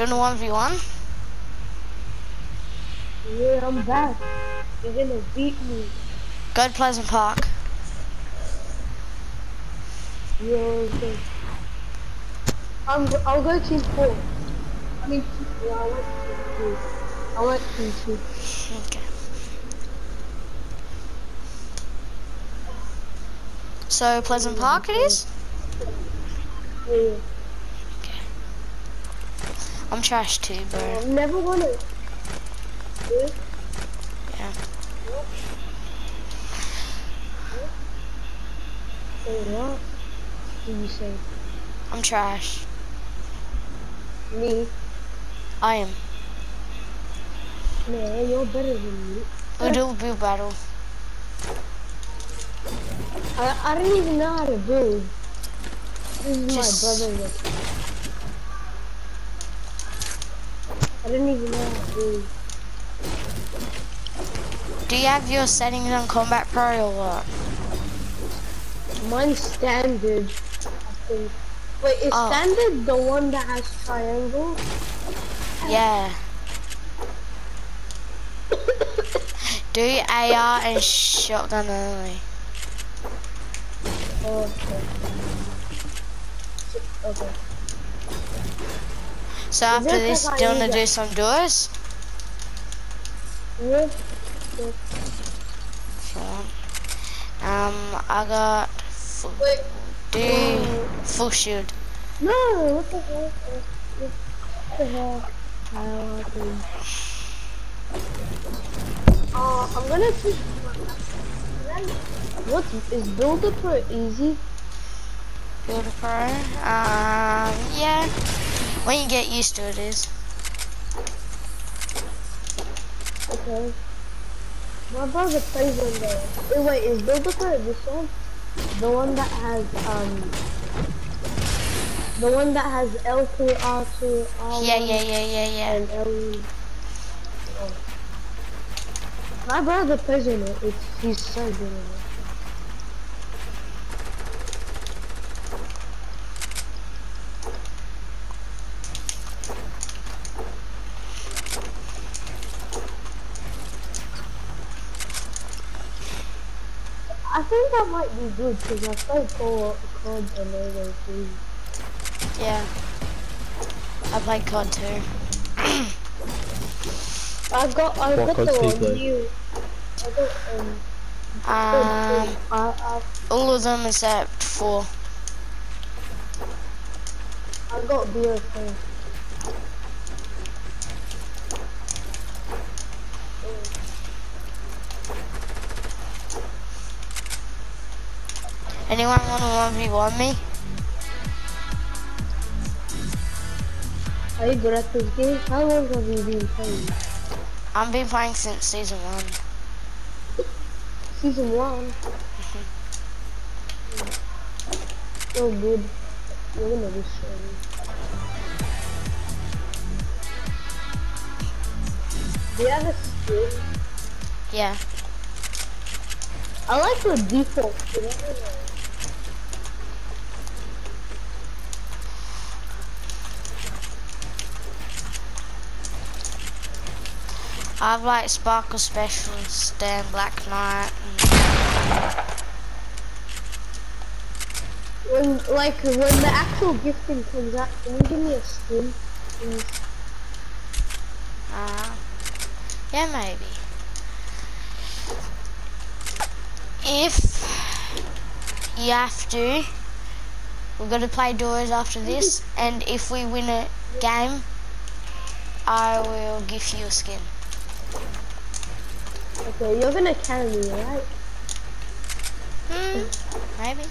Doing a 1v1? Yeah, I'm back. You're gonna beat me. Go to Pleasant Park. Yeah, okay. I'm, I'll go team four. I mean, yeah, I went team two. I went team two. Okay. So Pleasant Park it is? Yeah. I'm trash too, bro. I never wanna. Yeah. Yeah. Say what? Did you say? I'm trash. Me? I am. No, you're better than me. We'll do build battle. I, I don't even know how to build. This is Just- my brother. Didn't even know how to build. Do you have your settings on Combat Pro or what? Mine's standard, I think. Wait, is Oh. standard the one that has triangle? Yeah. Do AR and shotgun only. Okay. Okay. So after this, I do you want to do some duos? Sure. Um, I got full, do full shield. No, what the hell? What the hell? How happened? Uh, I'm gonna teach What is Builder Pro easy? Build a pro. Um, yeah. When you get used to it, is. Okay. My brother plays on there. Wait, wait, is Builder Pro this one? The one that has um the one that has L2, R2, R1 Yeah, yeah, yeah, yeah, yeah. and L oh. My brother plays on it. It's he's so good at it. I think that might be good because I played co COD and Halo 3. Yeah. I played COD too. I got I What got COD do you the play? new. I got um. Um, I I all of them except four. I got BO4. Anyone want to 1v1 me? Are you good at this game? How long have you been playing? I've been playing since season one. Season one. So oh, good. You're gonna be showing. Do you have a skin? Yeah. I like the default skin. I. I've like Sparkle Specialist and Black Knight. And When like when the actual gifting comes out, can you give me a skin? Please? Uh, yeah, maybe. If you have to, we're gonna play duos after this, and if we win a game, I will give you a skin. Okay, you're gonna carry me, right? Hmm, maybe.